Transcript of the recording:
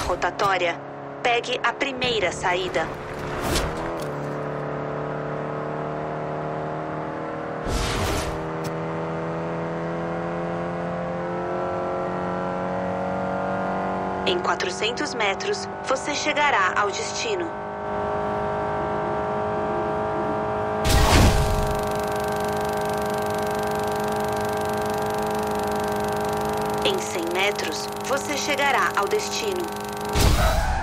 rotatória, pegue a primeira saída. Em 400 metros, você chegará ao destino. Em 100 metros, você chegará ao destino. Thank you.